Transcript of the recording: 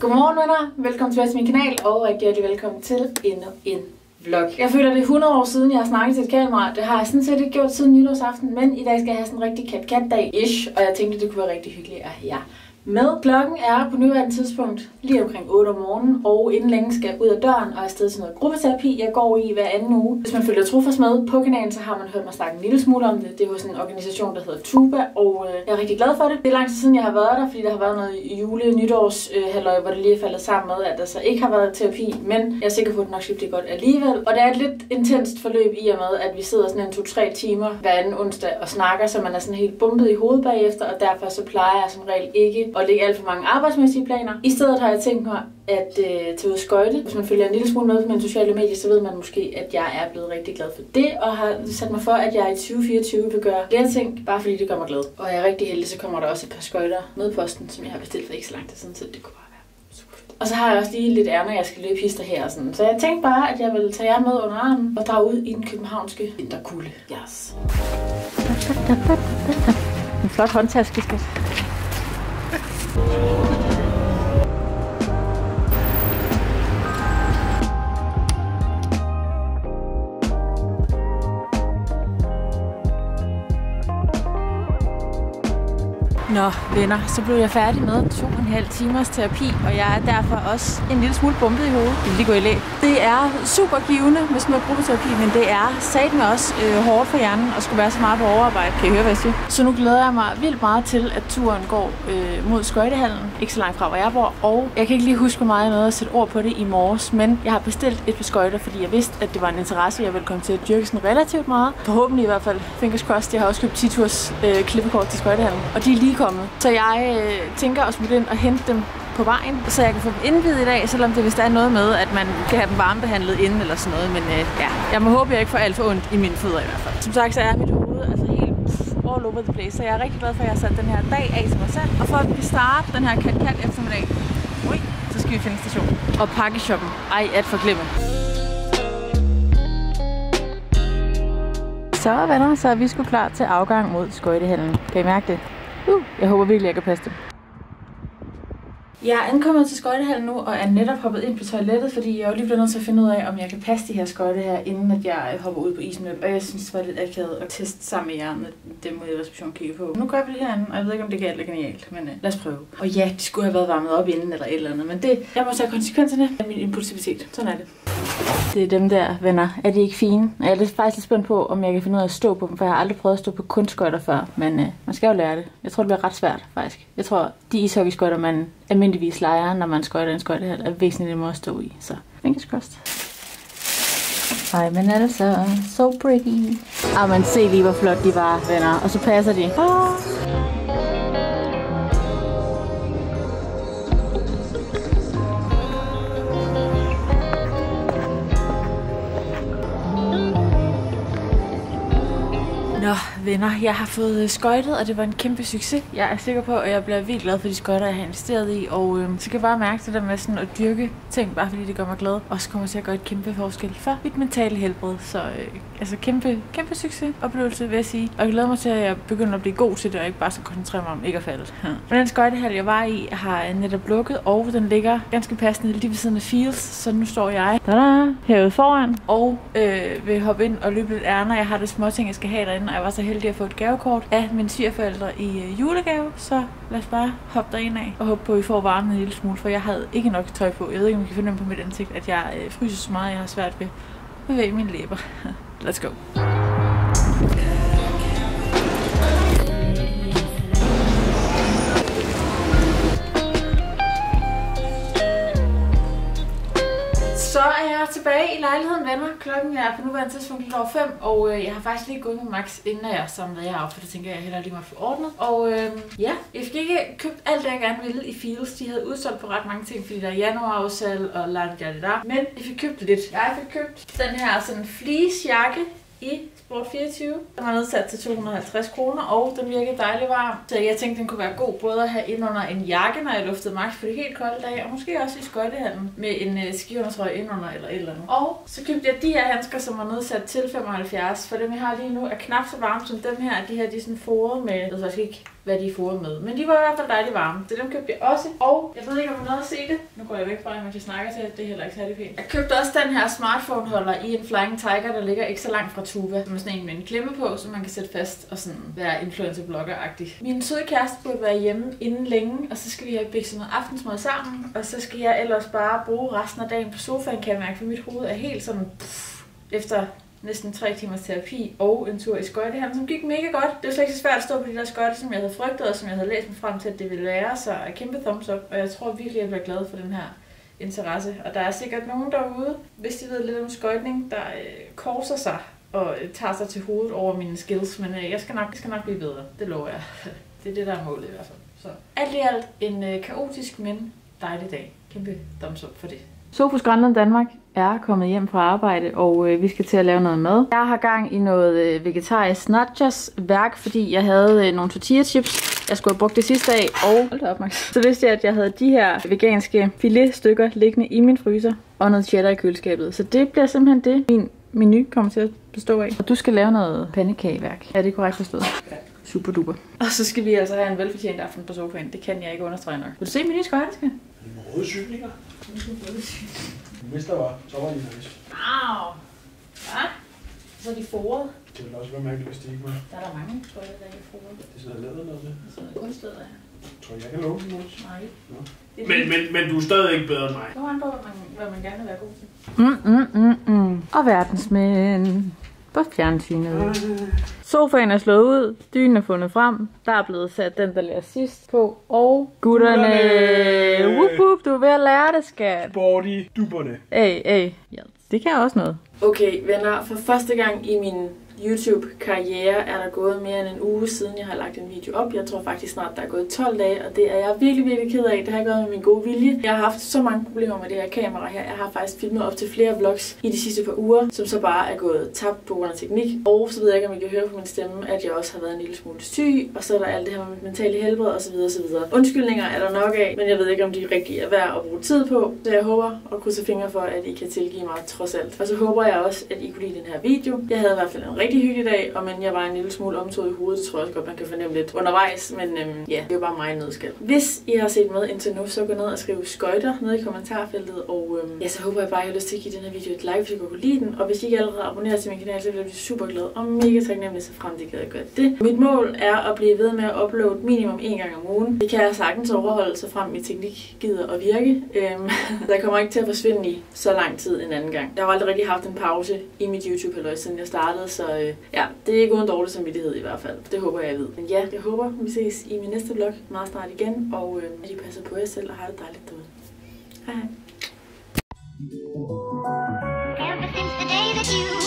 Godmorgen venner, velkommen tilbage til min kanal, og rigtig hjertelig velkommen til endnu en vlog. Jeg føler, det er 100 år siden, jeg har snakket til et kamera. Det har jeg sådan set ikke gjort siden nytårsaften, men i dag skal jeg have sådan en rigtig kat-kat-dag-ish, og jeg tænkte, det kunne være rigtig hyggeligt at have jer med. Klokken er på nuværende tidspunkt lige omkring 8 om morgenen, og inden længe skal jeg ud af døren og afsted til noget gruppeterapi, jeg går i hver anden uge. Hvis man følger trofast med på kanalen, så har man hørt mig snakke en lille smule om det. Det er hos en organisation, der hedder Tuba, og øh, jeg er rigtig glad for det. Det er lang tid siden, jeg har været der, fordi der har været noget jule- nytårs øh, halløj, hvor det lige er faldet sammen med, at der så ikke har været terapi, men jeg er sikker på, at det nok skal blive godt alligevel. Og det er et lidt intenst forløb i og med, at vi sidder sådan en 2-3 timer hver anden onsdag og snakker, så man er sådan helt bumpet i hovedet bagefter, og derfor så plejer jeg som regel ikke at lægge alt for mange arbejdsmæssige planer. I stedet har jeg tænkt mig at øh, tage ud og skøjte. Hvis man følger en lille smule med på mine sociale medier, så ved man måske, at jeg er blevet rigtig glad for det, og har sat mig for, at jeg i 2024 vil gøre flere ting, bare fordi det gør mig glad. Og jeg er rigtig heldig, så kommer der også et par skøjter med posten, som jeg har bestilt for ikke så lang tid siden, så det kunne bare være super. Og så har jeg også lige lidt ærner, jeg skal løbe hister her og sådan. Så jeg tænkte bare, at jeg vil tage jer med under armen og drage ud i den københavnske vinterkulde. Yes. En flot håndtaske, skal Nå, venner, så blev jeg færdig med to og en halv timers terapi, og jeg er derfor også en lille smule bumpet i hovedet. Det vil lige gå i læg. Det er super givende med sådan noget gruppeterapi, men det er satme også øh, hårdt for hjernen at skulle være så meget på overarbejde. Kan I høre, hvad jeg siger? Så nu glæder jeg mig vildt meget til, at turen går øh, mod skøjtehallen, ikke så langt fra, hvor jeg bor. Og jeg kan ikke lige huske, hvor meget jeg nåede at sætte ord på det i morges, men jeg har bestilt et par skøjter, fordi jeg vidste, at det var en interesse, jeg ville komme til at dyrke sådan relativt meget. Forhåbentlig i hvert fald. Fingers crossed. Jeg har også købt 10 turs øh, klippekort til skøjtehallen, og de er lige kommet. Så jeg øh, tænker at smutte ind og hente dem på vejen, så jeg kan få dem indvidet i dag, selvom det hvis der er noget med, at man kan have dem varmebehandlet inden eller sådan noget. Men øh, ja, jeg må håbe, jeg ikke får alt for ondt i mine fødder i hvert fald. Som sagt, så er mit hoved altså helt all over the place, så jeg er rigtig glad for, at jeg har sat den her dag af til mig selv. Og for at vi kan starte den her kat-kat eftermiddag, ui, så skal vi finde station og pakkeshoppen. Ej, at forglemme. Så venner, så er vi sgu klar til afgang mod skøjtehallen. Kan I mærke det? Uh, jeg håber virkelig, jeg kan passe det. Jeg er ankommet til skøjtehallen nu, og er netop hoppet ind på toilettet, fordi jeg jo lige blevet nødt til at finde ud af, om jeg kan passe de her skøjte her, inden at jeg hopper ud på isen. Og jeg synes, det var lidt akavet at teste sammen med jer, med dem må i reception kigge på. Nu gør vi det herinde, og jeg ved ikke, om det galt eller genialt, men uh, lad os prøve. Og ja, de skulle have været varmet op inden eller et eller andet, men det, jeg må tage konsekvenserne af min impulsivitet. Sådan er det. Det er dem der, venner. Er de ikke fine? Jeg er lidt faktisk lidt spændt på, om jeg kan finde ud af at stå på dem, for jeg har aldrig prøvet at stå på kunstskøjter før. Men øh, man skal jo lære det. Jeg tror, det bliver ret svært, faktisk. Jeg tror, de ishockeyskøjter, man almindeligvis leger, når man skøjter en skøjtehal, er væsentligt nemmere at stå i. Så fingers crossed. Ej, men altså, so pretty. Ah, man se lige, hvor flot de var, venner. Og så passer de. Ah. Venner, jeg har fået skøjtet, og det var en kæmpe succes. Jeg er sikker på, at jeg bliver vildt glad for de skøjter, jeg har investeret i. Og øh, så kan jeg bare mærke det der med sådan at dyrke ting, bare fordi det gør mig glad. Og så kommer til at gøre et kæmpe forskel for mit mentale helbred. Så øh, altså kæmpe, kæmpe succes oplevelse, vil jeg sige. Og jeg glæder mig til, at jeg begynder at blive god til det, og ikke bare så koncentrere mig om ikke at falde. Men den skøjtehal, jeg var i, har netop lukket, og den ligger ganske passende lige ved siden af Fields. Så nu står jeg tada, herude foran, og øh, vil hoppe ind og løbe lidt ærner. Jeg har det små ting, jeg skal have derinde, og jeg var så heldig at få et gavekort af mine svigerforældre i øh, julegave. Så lad os bare hoppe derind af og håbe på, at vi får varmen en lille smule, for jeg havde ikke nok tøj på. Jeg ved ikke, om I kan finde på mit ansigt, at jeg øh, fryser så meget, at jeg har svært ved at bevæge mine læber. Let's go. Så er jeg tilbage i lejligheden, venner. Klokken er på nuværende tidspunkt lidt over 5, og øh, jeg har faktisk lige gået med Max, inden jeg samlede jer op, for det tænker jeg, heller lige mig få ordnet. Og øh, ja, jeg fik ikke købt alt det, jeg gerne ville i Fields. De havde udsolgt på ret mange ting, fordi der er januarudsalg og la da der. Men jeg fik købt lidt. Jeg fik købt den her sådan fleece jakke i Sport 24. Den var nedsat til 250 kroner, og den virkede dejlig varm. Så jeg tænkte, den kunne være god både at have ind under en jakke, når jeg luftede max på de helt kolde dag, og måske også i skøjtehallen med en øh, skiundertrøje ind under eller et eller andet. Og så købte jeg de her handsker, som var nedsat til 75, for dem jeg har lige nu er knap så varme som dem her. De her de er sådan foret med, jeg ved faktisk ikke, hvad de får med. Men de var i hvert fald dejligt varme, så dem købte jeg også. Og jeg ved ikke, om du nåede at se det. Nu går jeg væk fra jer, mens jeg snakker til, det er heller ikke særlig pænt. Jeg købte også den her smartphone-holder i en Flying Tiger, der ligger ikke så langt fra Tuba. er sådan en med en klemme på, så man kan sætte fast og sådan være influencer-blogger-agtig. Min søde kæreste burde være hjemme inden længe, og så skal vi have bækset noget aftensmad sammen. Og så skal jeg ellers bare bruge resten af dagen på sofaen, kan jeg mærke, for mit hoved er helt sådan pff, efter næsten tre timers terapi og en tur i skøjtehallen, som gik mega godt. Det var slet ikke så svært at stå på de der skøjter, som jeg havde frygtet, og som jeg havde læst mig frem til, at det ville være. Så kæmpe thumbs up, og jeg tror virkelig, at jeg bliver glad for den her interesse. Og der er sikkert nogen derude, hvis de ved lidt om skøjtning, der øh, korser sig og øh, tager sig til hovedet over mine skills, men øh, jeg, skal nok, jeg skal nok blive bedre. Det lover jeg. det er det, der er målet i hvert fald. Så alt i alt en øh, kaotisk, men dejlig dag. Kæmpe thumbs up for det. Sofus Grønland Danmark er kommet hjem fra arbejde, og øh, vi skal til at lave noget mad. Jeg har gang i noget øh, vegetarisk nachos værk, fordi jeg havde øh, nogle tortilla chips. Jeg skulle have brugt det sidste af, og hold op, Max. så vidste jeg, at jeg havde de her veganske filetstykker liggende i min fryser, og noget cheddar i køleskabet. Så det bliver simpelthen det, min menu kommer til at bestå af. Og du skal lave noget pandekageværk. Er det korrekt forstået? Ja. Super duper. Og så skal vi altså have en velfortjent aften på sofaen. Det kan jeg ikke understrege nok. Vil du se mine skøjter, Røde cyklinger. Hvis der var, så var de nice. Wow. Hvad? Så er de foret. Det ville også være mærkeligt, hvis de ikke var. Der er der mange skøjter, der ikke er foret. Det er sådan noget lavet noget med. Sådan noget kunststeder, ja. Tror jeg, jeg kan love også. Nej. Nå. Det er Men, men, men du er stadig ikke bedre end mig. Det an på, hvad man, hvad man gerne vil være god til. Mm, mm, mm, mm. Og verdensmænd på fjernsynet. Sofaen er slået ud, dynen er fundet frem, der er blevet sat den, der lærer sidst på, og gutterne. Gutterne! At lære det, skat. Sporty duberne. Ey, ey. Ja, det kan også noget. Okay, venner, for første gang i min YouTube-karriere er der gået mere end en uge siden, jeg har lagt en video op. Jeg tror faktisk snart, der er gået 12 dage, og det er jeg virkelig, virkelig ked af. Det har jeg gået med min gode vilje. Jeg har haft så mange problemer med det her kamera her. Jeg har faktisk filmet op til flere vlogs i de sidste par uger, som så bare er gået tabt på grund af teknik. Og så ved jeg ikke, om I kan høre på min stemme, at jeg også har været en lille smule syg, og så er der alt det her med mit mentale helbred osv. osv. Undskyldninger er der nok af, men jeg ved ikke, om de rigtig er værd at bruge tid på. Så jeg håber og krydser fingre for, at I kan tilgive mig trods alt. Og så håber jeg også, at I kunne lide den her video. Jeg havde i hvert fald en rigtig hyggelig dag, og men jeg var en lille smule omtået i hovedet. Tror jeg også godt, man kan fornemme lidt undervejs, men øhm, ja, det var bare mig nødskal. Hvis I har set med indtil nu, så gå ned og skriv skøjter ned i kommentarfeltet, og øhm, ja, så håber jeg bare, at I har lyst til at give den her video et like, hvis I kunne lide den. Og hvis I ikke allerede abonnerer til min kanal, så vil jeg blive super glad og mega taknemmelig, så frem det at gøre det. Mit mål er at blive ved med at uploade minimum en gang om ugen. Det kan jeg sagtens overholde, så frem min teknik gider at virke. Øhm, der kommer ikke til at forsvinde i så lang tid en anden gang. Jeg har aldrig rigtig haft en pause i mit YouTube-halløj, siden jeg startede, så øh, ja, det er ikke uden dårlig samvittighed i hvert fald. Det håber jeg, jeg ved. Men ja, jeg håber, vi ses i min næste vlog meget snart igen, og øh, at I passer på jer selv og har det dejligt derude. Hej hej. Ever since the day that you